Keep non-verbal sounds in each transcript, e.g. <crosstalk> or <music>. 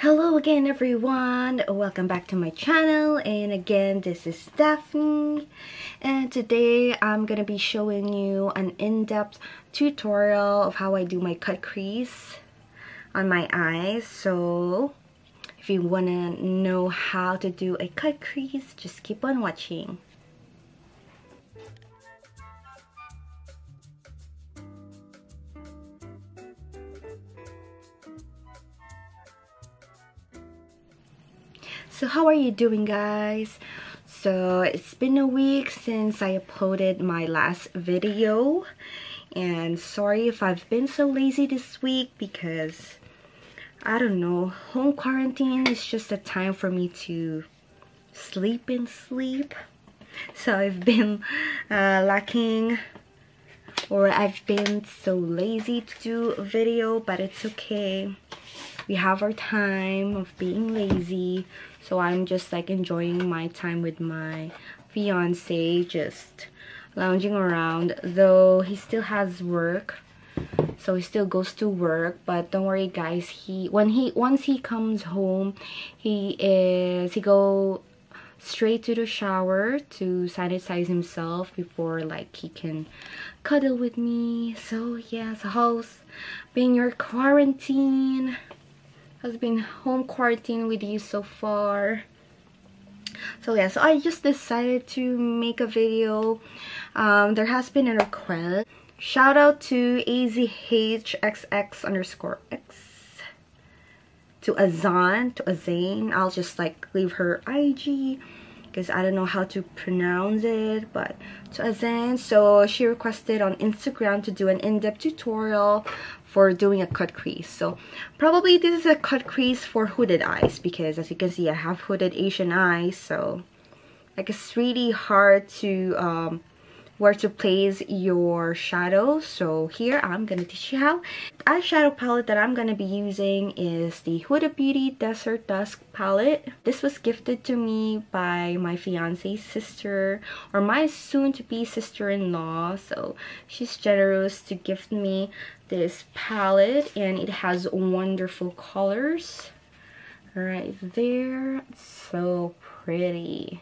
Hello again everyone, welcome back to my channel. And again this is Daphne. And today I'm gonna be showing you an in-depth tutorial of how I do my cut crease on my eyes. So if you wanna know how to do a cut crease just keep on watching. So how are you doing guys? So it's been a week since I uploaded my last video and sorry if I've been so lazy this week because I don't know home quarantine is just a time for me to sleep and sleep. So I've been uh, lacking or I've been so lazy to do a video but it's okay we have our time of being lazy. So i'm just like enjoying my time with my fiance just lounging around. Though he still has work so he still goes to work but don't worry guys. He when he once he comes home he is he go straight to the shower to sanitize himself before like he can cuddle with me. So yeah so how's being your quarantine has been home quarantine with you so far. So yeah so i just decided to make a video. Um, there has been a request. Shout out to azhxx underscore x. To azan to azane. I'll just like leave her ig because I don't know how to pronounce it but to Azan so she requested on Instagram to do an in-depth tutorial for doing a cut crease. So probably this is a cut crease for hooded eyes because as you can see I have hooded Asian eyes so like it's really hard to um, where to place your shadows so here i'm gonna teach you how. The eyeshadow palette that i'm gonna be using is the huda beauty desert dusk palette. This was gifted to me by my fiance's sister or my soon-to-be sister-in-law. So she's generous to gift me this palette and it has wonderful colors right there. So pretty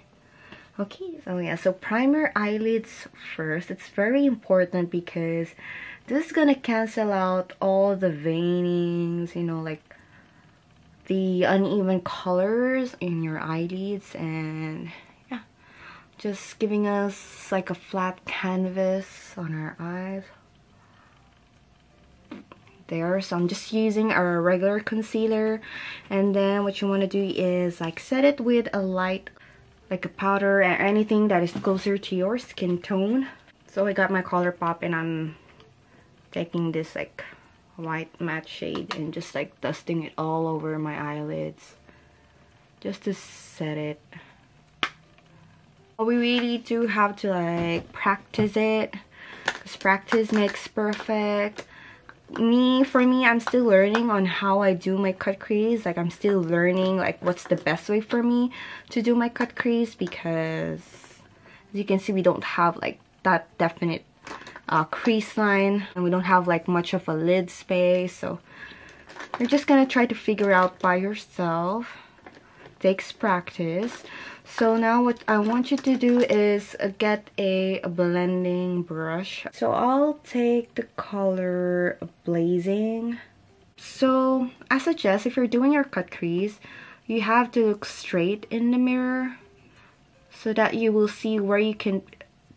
okay so yeah so primer eyelids first. It's very important because this is gonna cancel out all the veinings you know like the uneven colors in your eyelids and yeah just giving us like a flat canvas on our eyes. There so i'm just using a regular concealer. And then what you want to do is like set it with a light like a powder or anything that is closer to your skin tone. So I got my Colourpop and I'm taking this like white matte shade and just like dusting it all over my eyelids just to set it. We really do have to like practice it because practice makes perfect me for me i'm still learning on how i do my cut crease. Like i'm still learning like what's the best way for me to do my cut crease because as you can see we don't have like that definite uh, crease line and we don't have like much of a lid space. So you're just gonna try to figure out by yourself. Takes practice so now what I want you to do is uh, get a, blending brush. So I'll take the color Blazing. So I suggest if you're doing your cut crease, you have to look straight in the mirror so that you will see where you can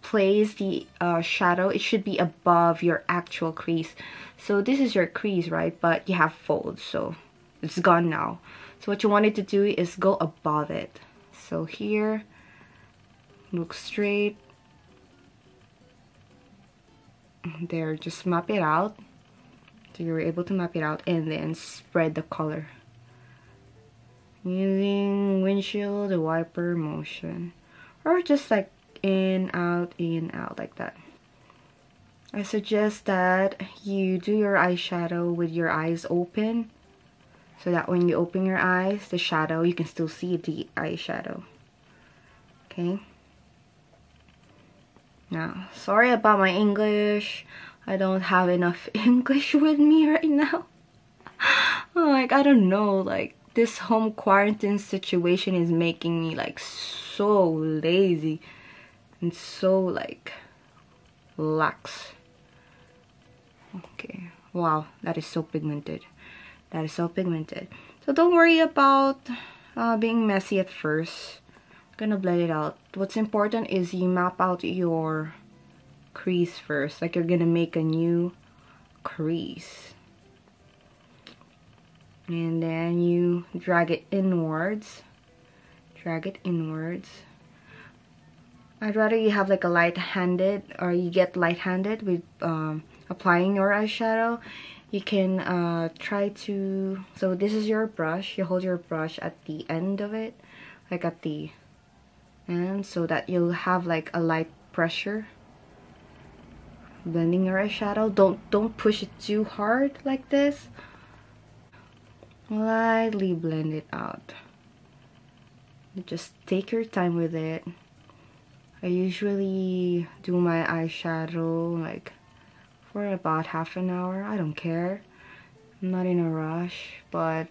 place the uh, shadow. It should be above your actual crease. So this is your crease, right? But you have folds, so it's gone now. So what you wanted to do is go above it so here. Look straight. There just map it out. So you're able to map it out and then spread the color. Using windshield wiper motion. Or just like in out in out like that. I suggest that you do your eyeshadow with your eyes open so that when you open your eyes the shadow you can still see the eyeshadow. Okay? Now sorry about my English. I don't have enough <laughs> English with me right now. <laughs> Like I don't know like this home quarantine situation is making me like so lazy and so like lax. Okay. Wow that is so pigmented that is so pigmented. So don't worry about uh, being messy at first. I'm gonna blend it out. What's important is you map out your crease first. Like you're gonna make a new crease. And then you drag it inwards. Drag it inwards. I'd rather you have like a light-handed or you get light-handed with um, applying your eyeshadow you can uh, try to so this is your brush. You hold your brush at the end of it like at the end so that you'll have like a light pressure. Blending your eyeshadow. Don't don't push it too hard like this. Lightly blend it out. Just take your time with it. I usually do my eyeshadow like for about half an hour. I don't care. I'm not in a rush but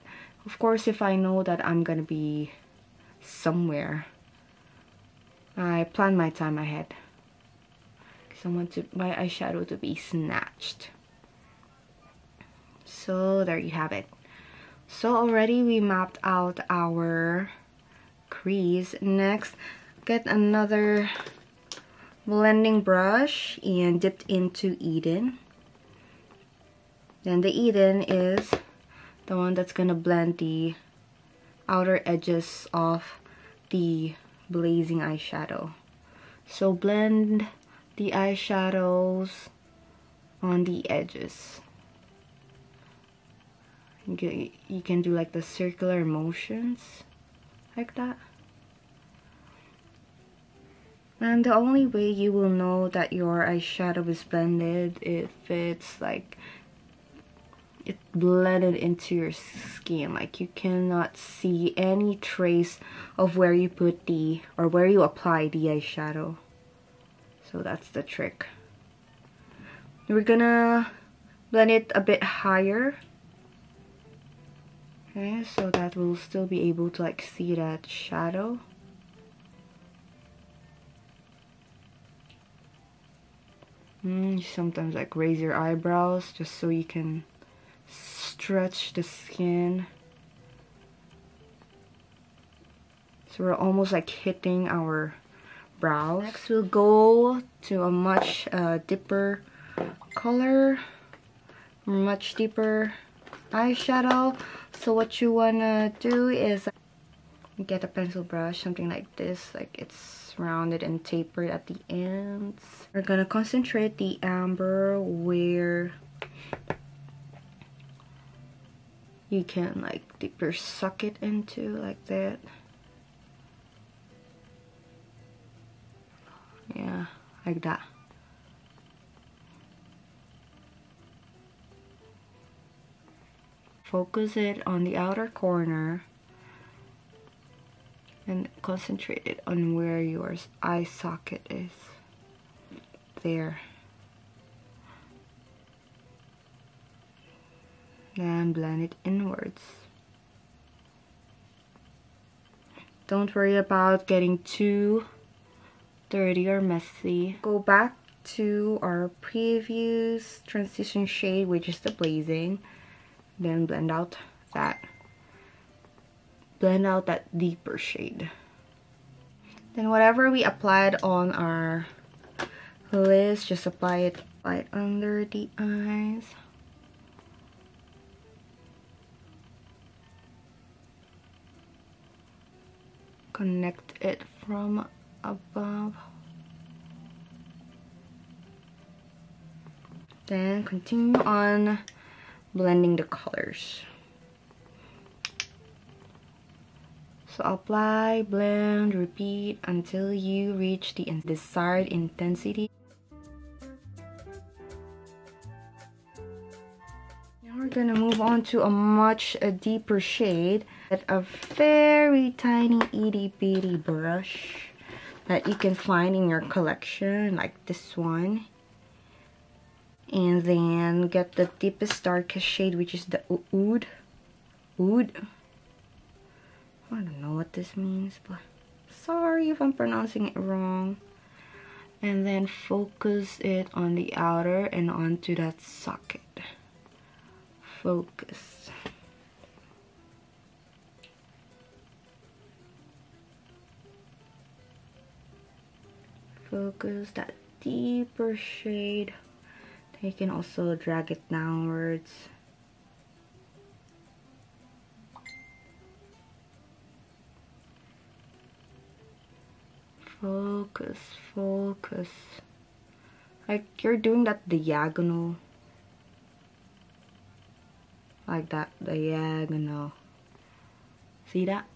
of course if I know that I'm gonna be somewhere I plan my time ahead. Because I want to, my eyeshadow to be snatched. So there you have it. So already we mapped out our crease. Next get another blending brush and dipped into Eden. Then the Eden is the one that's gonna blend the outer edges of the blazing eyeshadow. So blend the eyeshadows on the edges. You can do like the circular motions like that and the only way you will know that your eyeshadow is blended if it's like it blended into your skin. Like you cannot see any trace of where you put the or where you apply the eyeshadow. So that's the trick. We're gonna blend it a bit higher. Okay so that we'll still be able to like see that shadow sometimes like raise your eyebrows just so you can stretch the skin. So we're almost like hitting our brows. Next we'll go to a much uh, deeper color much deeper eyeshadow. So what you wanna do is get a pencil brush something like this like it's rounded and tapered at the ends. We're gonna concentrate the amber where you can like deeper suck it into like that. Yeah like that. Focus it on the outer corner and concentrate it on where your eye socket is. There. Then blend it inwards. Don't worry about getting too dirty or messy. Go back to our previous transition shade which is the blazing. Then blend out that blend out that deeper shade. Then whatever we applied on our lids just apply it right under the eyes. Connect it from above. Then continue on blending the colors. So apply, blend, repeat until you reach the desired intensity. Now we're gonna move on to a much a deeper shade with a very tiny itty bitty brush that you can find in your collection like this one. And then get the deepest darkest shade which is the oud. Oud what this means, but sorry if I'm pronouncing it wrong. And then focus it on the outer and onto that socket. Focus. Focus that deeper shade. You can also drag it downwards. Focus, focus. Like you're doing that diagonal. Like that diagonal. See that?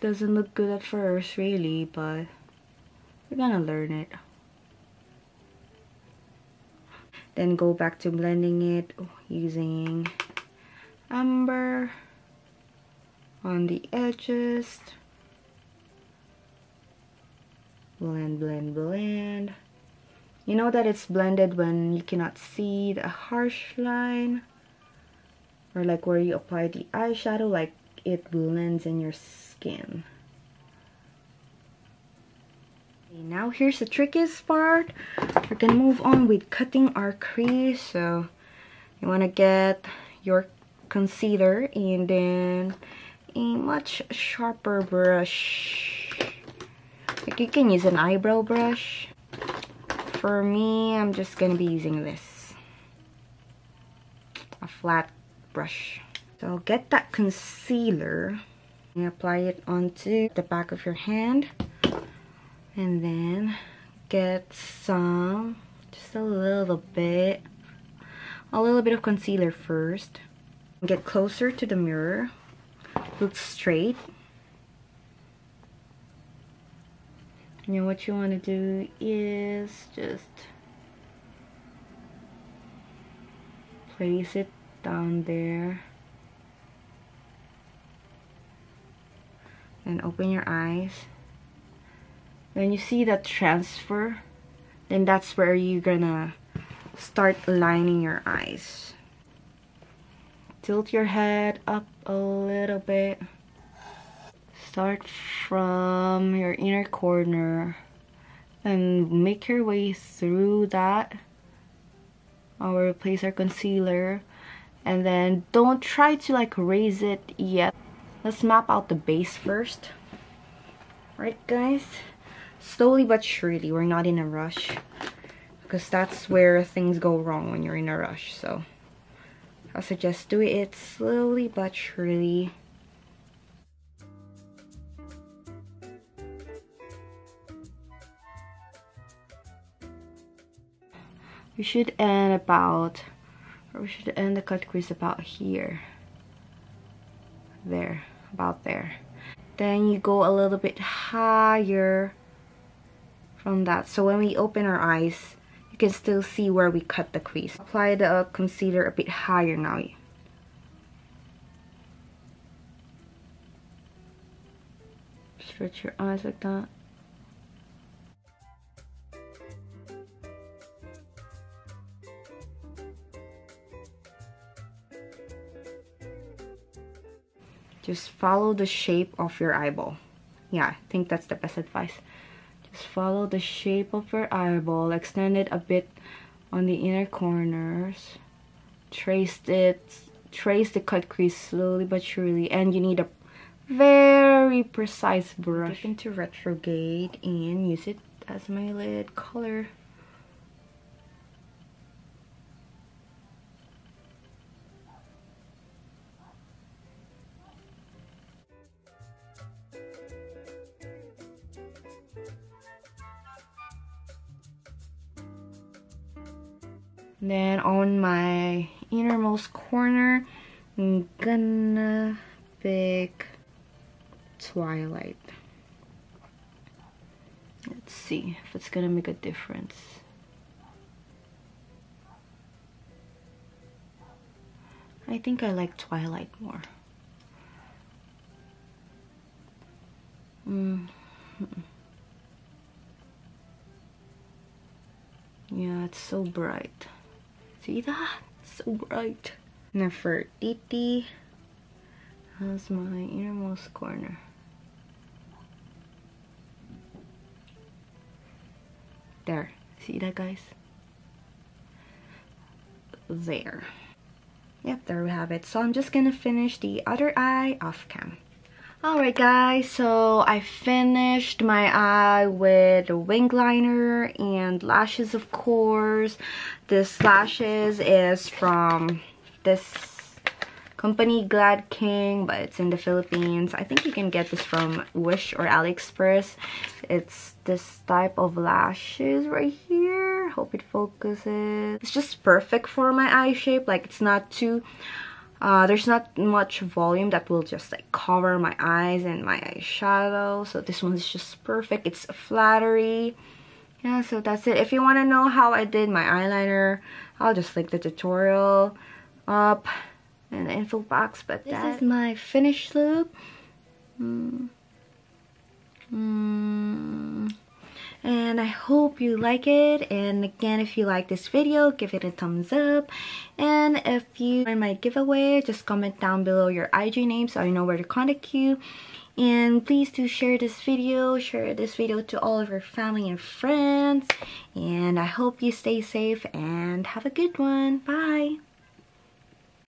Doesn't look good at first, really, but you're gonna learn it. Then go back to blending it using amber on the edges. Blend, blend, blend. You know that it's blended when you cannot see the harsh line or like where you apply the eyeshadow like it blends in your skin. Now here's the trickiest part. We're gonna move on with cutting our crease. So you wanna get your concealer and then a much sharper brush. Like you can use an eyebrow brush. For me, I'm just gonna be using this. A flat brush. So get that concealer and apply it onto the back of your hand. And then get some, just a little bit, a little bit of concealer first. Get closer to the mirror look straight. And what you want to do is just place it down there. And open your eyes. When you see that transfer, then that's where you're gonna start lining your eyes tilt your head up a little bit. Start from your inner corner and make your way through that our place our concealer. And then don't try to like raise it yet. Let's map out the base first. Right guys? Slowly but surely we're not in a rush because that's where things go wrong when you're in a rush so I suggest do it slowly but surely. We should end about, or we should end the cut crease about here. There, about there. Then you go a little bit higher from that. So when we open our eyes, you can still see where we cut the crease. Apply the uh, concealer a bit higher now. Stretch your eyes like that. Just follow the shape of your eyeball. Yeah, I think that's the best advice. Just follow the shape of your eyeball. Extend it a bit on the inner corners. Trace it. Trace the cut crease slowly but surely. And you need a very precise brush. Dip into retrograde and use it as my lid color. Then on my innermost corner, I'm gonna pick Twilight. Let's see if it's gonna make a difference. I think I like Twilight more. Mm. Yeah, it's so bright. See that? so bright. Nefertiti. That's my innermost corner. There. See that, guys? There. Yep, there we have it. So I'm just gonna finish the other eye off cam. Alright guys, so I finished my eye with a wing liner and lashes of course. This lashes is from this company Glad King, but it's in the Philippines. I think you can get this from Wish or AliExpress. It's this type of lashes right here. Hope it focuses. It's just perfect for my eye shape. Like it's not too uh, there's not much volume that will just like cover my eyes and my eyeshadow so this one is just perfect it's flattery yeah so that's it. If you want to know how I did my eyeliner I'll just link the tutorial up in the info box but this that, is my finished look. Mm. Mm and I hope you like it. And again if you like this video give it a thumbs up. And if you join my giveaway just comment down below your IG name so I know where to contact you and please do share this video share this video to all of your family and friends. And I hope you stay safe and have a good one. Bye